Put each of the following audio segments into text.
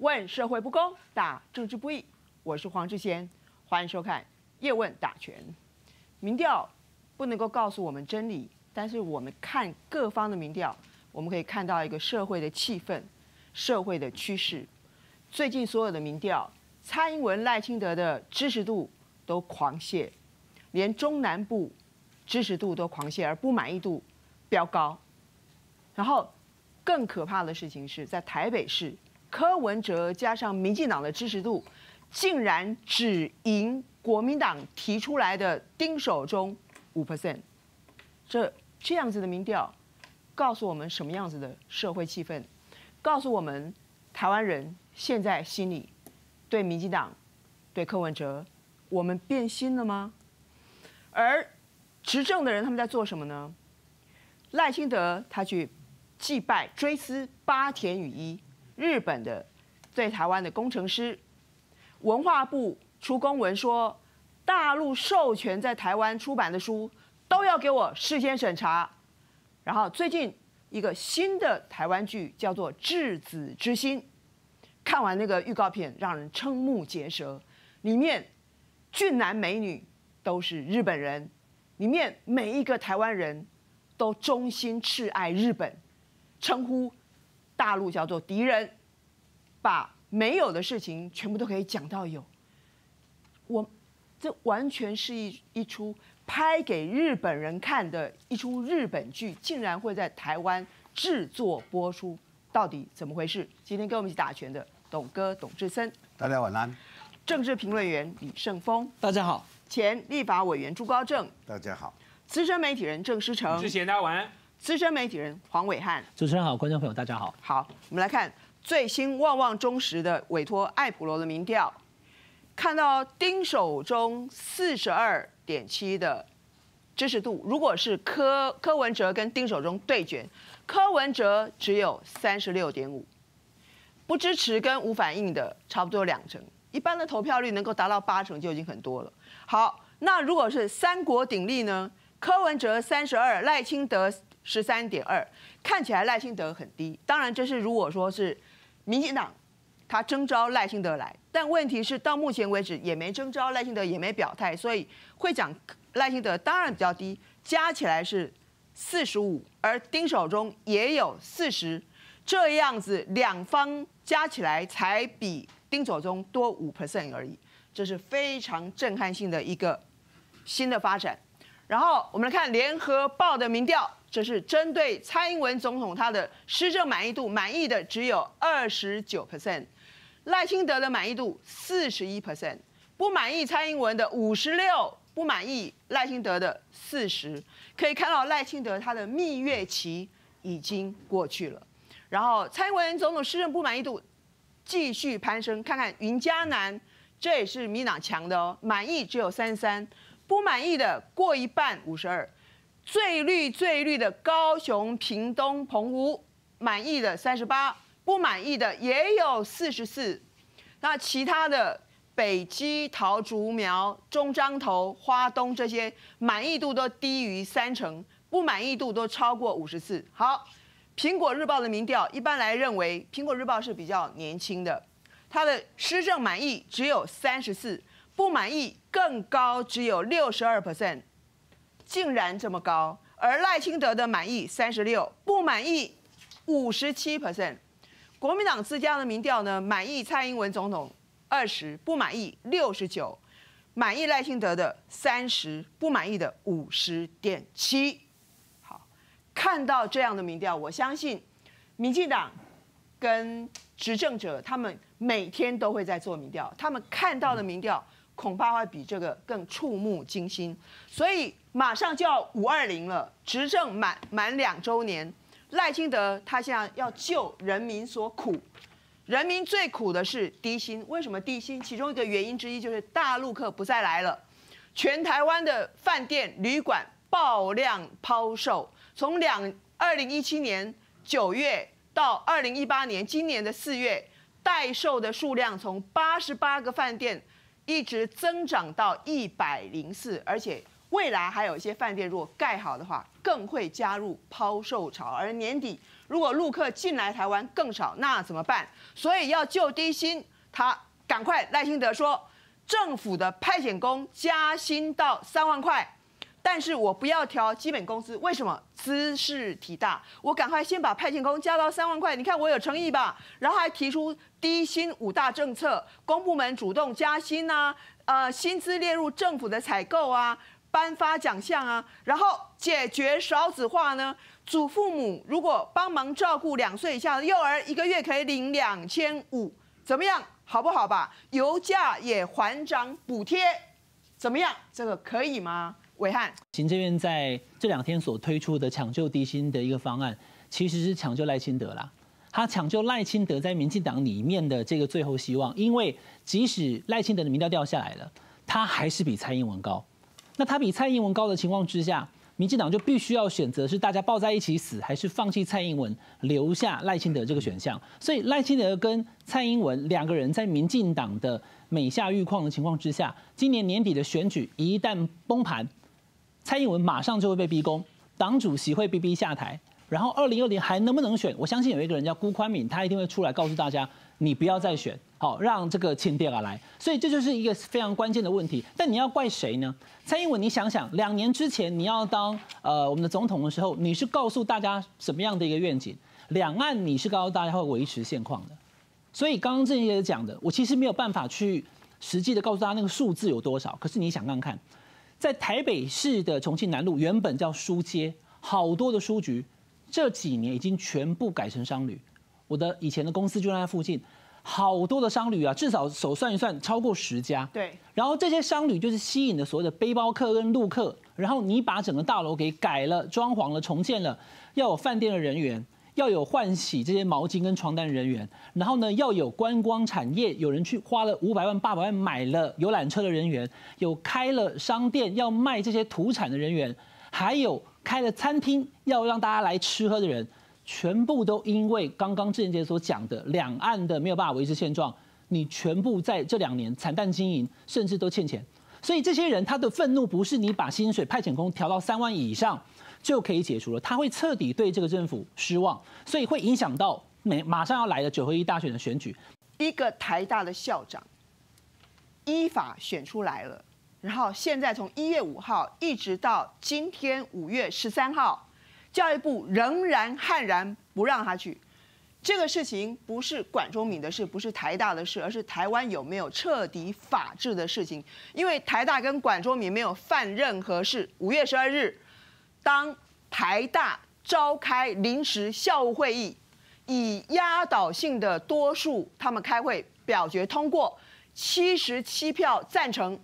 问社会不公，打政治不义。我是黄志贤，欢迎收看《叶问打拳》。民调不能够告诉我们真理，但是我们看各方的民调，我们可以看到一个社会的气氛、社会的趋势。最近所有的民调，蔡英文、赖清德的支持度都狂泻，连中南部支持度都狂泻，而不满意度飙高。然后更可怕的事情是在台北市。柯文哲加上民进党的支持度，竟然只赢国民党提出来的丁守中五 percent，这这样子的民调，告诉我们什么样子的社会气氛？告诉我们台湾人现在心里对民进党、对柯文哲，我们变心了吗？而执政的人他们在做什么呢？赖清德他去祭拜追思八田雨衣。日本的对台湾的工程师，文化部出公文说，大陆授权在台湾出版的书都要给我事先审查。然后最近一个新的台湾剧叫做《质子之心》，看完那个预告片让人瞠目结舌，里面俊男美女都是日本人，里面每一个台湾人都衷心挚爱日本，称呼。大陆叫做敌人，把没有的事情全部都可以讲到有。我这完全是一一出拍给日本人看的一出日本剧，竟然会在台湾制作播出，到底怎么回事？今天跟我们一起打拳的董哥董志森，大家晚安。政治评论员李胜峰，大家好。前立法委员朱高正，大家好。资深媒体人郑思成，之前大家晚安。资深媒体人黄伟汉，主持人好，观众朋友大家好。好，我们来看最新旺旺中时的委托艾普罗的民调，看到丁守中四十二点七的支持度，如果是柯柯文哲跟丁守中对决，柯文哲只有三十六点五，不支持跟无反应的差不多两成，一般的投票率能够达到八成就已经很多了。好，那如果是三国鼎立呢？柯文哲三十二，赖清德。十三点二，看起来赖清德很低。当然，这是如果说是民进党他征召赖清德来，但问题是到目前为止也没征召赖清德，也没表态，所以会讲赖清德当然比较低，加起来是四十五，而丁守中也有四十，这样子两方加起来才比丁守中多五 percent 而已，这是非常震撼性的一个新的发展。然后我们来看联合报的民调。这是针对蔡英文总统他的施政满意度，满意的只有二十九 percent，赖清德的满意度四十一 percent，不满意蔡英文的五十六，不满意赖清德的四十。可以看到赖清德他的蜜月期已经过去了，然后蔡英文总统施政不满意度继续攀升。看看云嘉南，这也是民党强的哦，满意只有三十三，不满意的过一半五十二。最绿最绿的高雄、屏东、澎湖，满意的三十八，不满意的也有四十四。那其他的北基、桃竹苗、中彰头、花东这些，满意度都低于三成，不满意度都超过五十四。好，苹果日报的民调一般来认为，苹果日报是比较年轻的，它的施政满意只有三十四，不满意更高，只有六十二 percent。竟然这么高，而赖清德的满意三十六，不满意五十七 percent。国民党自家的民调呢，满意蔡英文总统二十，不满意六十九，满意赖清德的三十，不满意的五十点七。好，看到这样的民调，我相信民进党跟执政者他们每天都会在做民调，他们看到的民调。恐怕会比这个更触目惊心，所以马上就要五二零了，执政满满两周年，赖清德他现在要救人民所苦，人民最苦的是低薪，为什么低薪？其中一个原因之一就是大陆客不再来了，全台湾的饭店旅馆爆量抛售，从两二零一七年九月到二零一八年今年的四月，待售的数量从八十八个饭店。一直增长到一百零四，而且未来还有一些饭店如果盖好的话，更会加入抛售潮。而年底如果陆客进来台湾更少，那怎么办？所以要救低薪，他赶快赖清德说，政府的派遣工加薪到三万块。但是我不要调基本工资，为什么？姿势体大，我赶快先把派遣工加到三万块，你看我有诚意吧？然后还提出低薪五大政策，公部门主动加薪呐，呃，薪资列入政府的采购啊，颁发奖项啊，然后解决少子化呢？祖父母如果帮忙照顾两岁以下的幼儿，一个月可以领两千五，怎么样？好不好吧？油价也还涨补贴，怎么样？这个可以吗？伟汉，行政院在这两天所推出的抢救低薪的一个方案，其实是抢救赖清德啦。他抢救赖清德在民进党里面的这个最后希望，因为即使赖清德的民调掉下来了，他还是比蔡英文高。那他比蔡英文高的情况之下，民进党就必须要选择是大家抱在一起死，还是放弃蔡英文留下赖清德这个选项。所以赖清德跟蔡英文两个人在民进党的美下玉矿的情况之下，今年年底的选举一旦崩盘。蔡英文马上就会被逼宫，党主席会被逼下台，然后二零二零还能不能选？我相信有一个人叫辜宽敏，他一定会出来告诉大家，你不要再选，好让这个亲爹啊来。所以这就是一个非常关键的问题。但你要怪谁呢？蔡英文，你想想，两年之前你要当呃我们的总统的时候，你是告诉大家什么样的一个愿景？两岸你是告诉大家会维持现况的。所以刚刚郑先讲的，我其实没有办法去实际的告诉大家那个数字有多少。可是你想看看。在台北市的重庆南路，原本叫书街，好多的书局，这几年已经全部改成商旅。我的以前的公司就在那附近，好多的商旅啊，至少手算一算，超过十家。对。然后这些商旅就是吸引了所有的背包客跟路客，然后你把整个大楼给改了、装潢了、重建了，要有饭店的人员。要有换洗这些毛巾跟床单的人员，然后呢，要有观光产业，有人去花了五百万、八百万买了游览车的人员，有开了商店要卖这些土产的人员，还有开了餐厅要让大家来吃喝的人，全部都因为刚刚郑杰所讲的两岸的没有办法维持现状，你全部在这两年惨淡经营，甚至都欠钱，所以这些人他的愤怒不是你把薪水派遣工调到三万以上。就可以解除了，他会彻底对这个政府失望，所以会影响到每马上要来的九合一大选的选举。一个台大的校长依法选出来了，然后现在从一月五号一直到今天五月十三号，教育部仍然悍然不让他去。这个事情不是管中敏的事，不是台大的事，而是台湾有没有彻底法治的事情。因为台大跟管中敏没有犯任何事。五月十二日。当台大召开临时校务会议，以压倒性的多数，他们开会表决通过，七十七票赞成，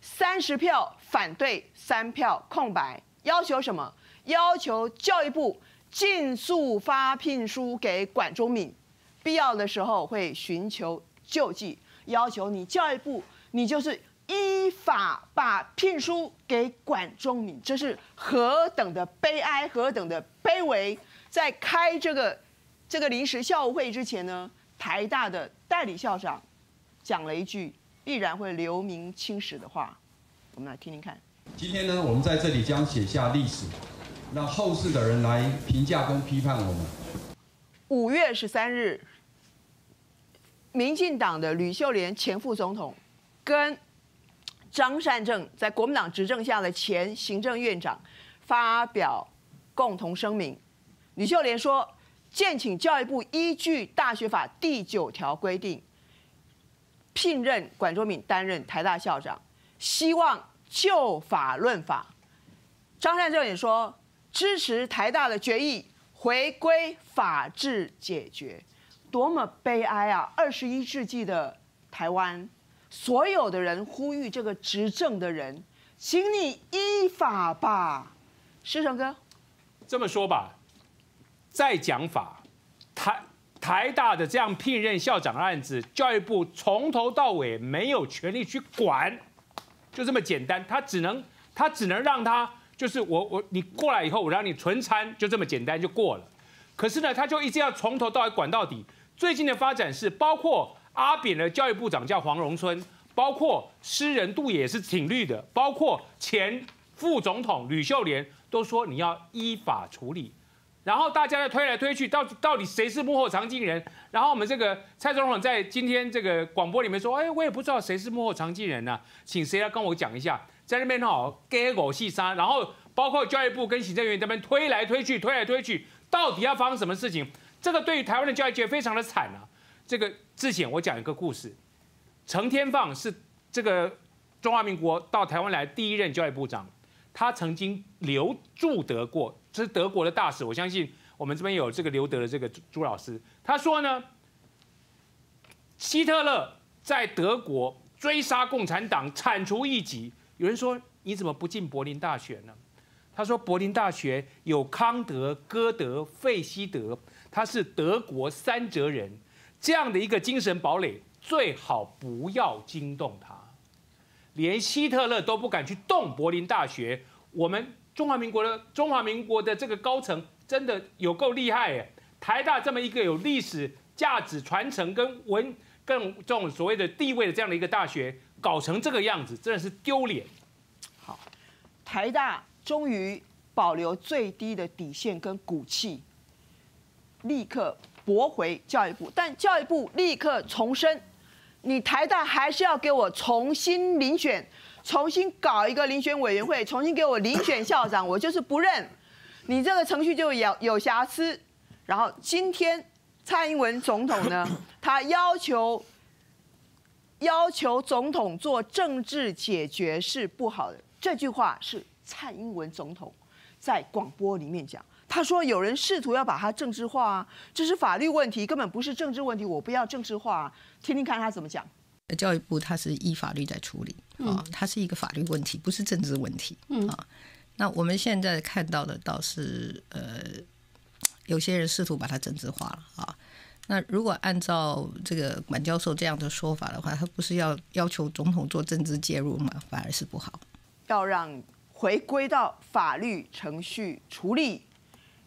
三十票反对，三票空白。要求什么？要求教育部尽速发聘书给管中敏，必要的时候会寻求救济。要求你教育部，你就是。依法把聘书给管中敏，这是何等的悲哀，何等的卑微！在开这个这个临时校务会之前呢，台大的代理校长讲了一句必然会留名青史的话，我们来听听看。今天呢，我们在这里将写下历史，让后世的人来评价跟批判我们。五月十三日，民进党的吕秀莲前副总统跟张善政在国民党执政下的前行政院长发表共同声明，吕秀莲说：“建请教育部依据大学法第九条规定，聘任管中敏担任台大校长，希望就法论法。”张善政也说：“支持台大的决议，回归法治解决。”多么悲哀啊！二十一世纪的台湾。所有的人呼吁这个执政的人，请你依法吧，师成哥。这么说吧，再讲法，台台大的这样聘任校长的案子，教育部从头到尾没有权利去管，就这么简单。他只能他只能让他就是我我你过来以后，我让你存餐，就这么简单就过了。可是呢，他就一直要从头到尾管到底。最近的发展是包括。阿扁的教育部长叫黄荣春，包括诗人杜也是挺绿的，包括前副总统吕秀莲都说你要依法处理。然后大家在推来推去，到到底谁是幕后藏镜人？然后我们这个蔡总统在今天这个广播里面说：“哎，我也不知道谁是幕后藏镜人呢，请谁来跟我讲一下。”在那边哈给狗戏杀，然后包括教育部跟行政院这边推来推去，推来推去，到底要发生什么事情？这个对于台湾的教育界非常的惨啊！这个之前我讲一个故事，程天放是这个中华民国到台湾来第一任教育部长，他曾经留驻德国，这。是德国的大使，我相信我们这边有这个留德的这个朱老师，他说呢，希特勒在德国追杀共产党，铲除异己。有人说你怎么不进柏林大学呢？他说柏林大学有康德、歌德、费希德，他是德国三哲人这样的一个精神堡垒，最好不要惊动他。连希特勒都不敢去动柏林大学，我们。中华民国的中华民国的这个高层真的有够厉害耶！台大这么一个有历史价值传承跟文更这种所谓的地位的这样的一个大学，搞成这个样子，真的是丢脸。好，台大终于保留最低的底线跟骨气，立刻驳回教育部，但教育部立刻重申，你台大还是要给我重新遴选。重新搞一个遴选委员会，重新给我遴选校长，我就是不认。你这个程序就有有瑕疵。然后今天蔡英文总统呢，他要求要求总统做政治解决是不好的。这句话是蔡英文总统在广播里面讲，他说有人试图要把它政治化啊，这是法律问题，根本不是政治问题，我不要政治化。听听看他怎么讲。教育部它是依法律在处理啊，它是一个法律问题，不是政治问题啊。那我们现在看到的倒是呃，有些人试图把它政治化了啊。那如果按照这个管教授这样的说法的话，他不是要要求总统做政治介入吗？反而是不好，要让回归到法律程序处理。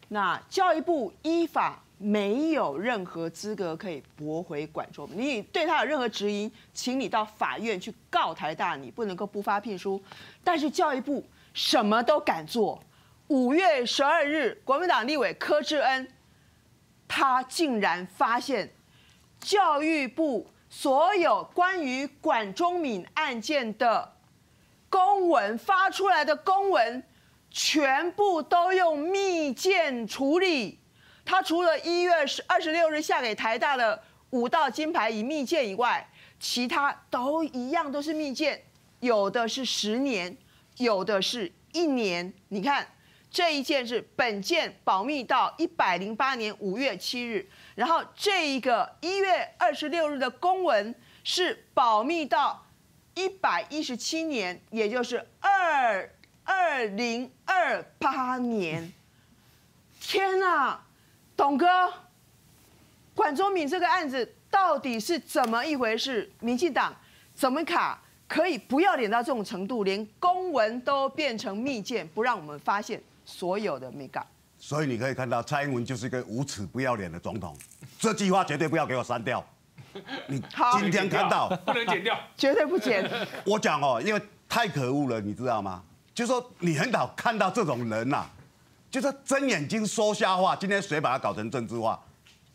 那教育部依法。没有任何资格可以驳回管中你对他有任何质疑，请你到法院去告台大，你不能够不发聘书。但是教育部什么都敢做。五月十二日，国民党立委柯志恩，他竟然发现教育部所有关于管中敏案件的公文发出来的公文，全部都用密件处理。他除了一月十二十六日下给台大的五道金牌以密件以外，其他都一样都是密件，有的是十年，有的是一年。你看这一件是本件保密到一百零八年五月七日，然后这一个一月二十六日的公文是保密到一百一十七年，也就是二二零二八年。天哪！董哥，管中敏这个案子到底是怎么一回事？民进党怎么卡可以不要脸到这种程度，连公文都变成密件，不让我们发现所有的没干。所以你可以看到，蔡英文就是一个无耻不要脸的总统。这句话绝对不要给我删掉。你今天看到 不能剪掉，绝对不剪。我讲哦，因为太可恶了，你知道吗？就说你很少看到这种人呐。就是睁眼睛说瞎话。今天谁把他搞成政治化？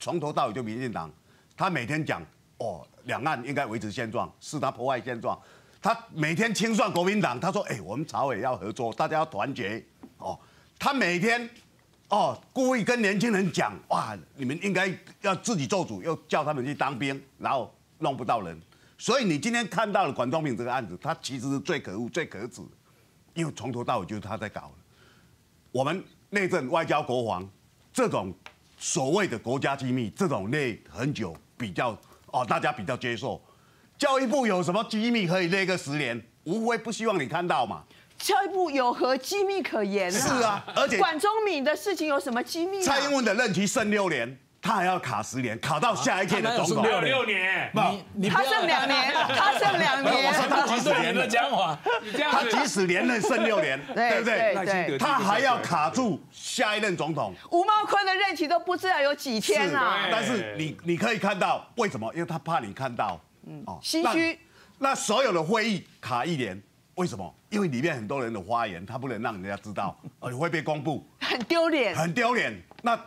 从头到尾就民进党。他每天讲哦，两岸应该维持现状，是他破坏现状。他每天清算国民党，他说哎，我们朝委要合作，大家要团结。哦，他每天哦故意跟年轻人讲哇，你们应该要自己做主，又叫他们去当兵，然后弄不到人。所以你今天看到了管中敏这个案子，他其实是最可恶、最可耻，因为从头到尾就是他在搞。我们。内政、外交、国防，这种所谓的国家机密，这种内很久比较哦，大家比较接受。教育部有什么机密可以勒个十年？无非不希望你看到嘛。教育部有何机密可言啊？是啊，而且管中敏的事情有什么机密？蔡英文的任期剩六年。他还要卡十年，卡到下一届的总统。六六年，你他剩两年，他剩两年。我说他即使连任讲话，他即使连任剩六年，对不对？他还要卡住下一任总统。吴茂坤的任期都不知道有几天啊！但是你你可以看到为什么？因为他怕你看到，嗯哦，心虚。那所有的会议卡一年，为什么？因为里面很多人的发言，他不能让人家知道，而 且会被公布，很丢脸。很丢脸。那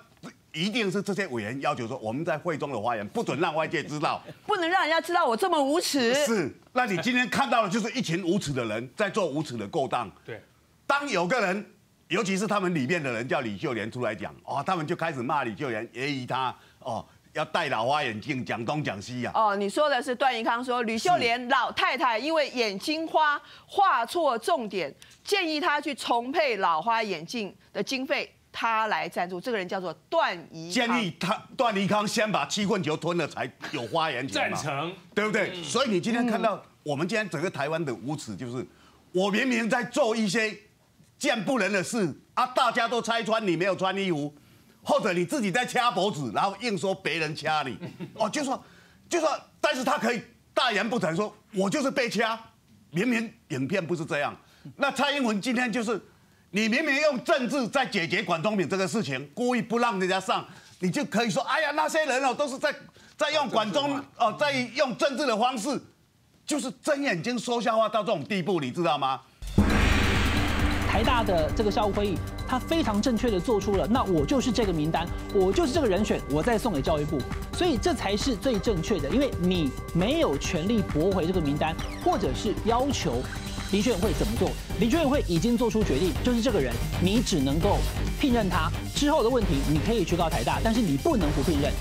一定是这些委员要求说，我们在会中的发言不准让外界知道。不能让人家知道我这么无耻。是，那你今天看到的就是一群无耻的人在做无耻的勾当。对，当有个人，尤其是他们里面的人叫李秀莲出来讲，哦，他们就开始骂李秀莲，揶揄他，哦，要戴老花眼镜，讲东讲西呀、哦，你说的是段宜康说吕秀莲老太太因为眼睛花画错重点，建议她去重配老花眼镜的经费，她来赞助。这个人叫做段宜康。建议他段宜康先把七棍球吞了，才有花言权嘛，赞成。对不对？所以你今天看到我们今天整个台湾的无耻，就是我明明在做一些见不人的事啊，大家都拆穿你没有穿衣服，或者你自己在掐脖子，然后硬说别人掐你，哦，就说就说，但是他可以大言不惭说，我就是被掐，明明影片不是这样。那蔡英文今天就是，你明明用政治在解决管中敏这个事情，故意不让人家上，你就可以说，哎呀，那些人哦都是在在用管中哦，在用政治的方式，就是睁眼睛说瞎话到这种地步，你知道吗？台大的这个校务会议，他非常正确的做出了，那我就是这个名单，我就是这个人选，我再送给教育部，所以这才是最正确的，因为你没有权利驳回这个名单，或者是要求遴选会怎么做，遴选会已经做出决定，就是这个人，你只能够聘任他，之后的问题你可以去告台大，但是你不能不聘任。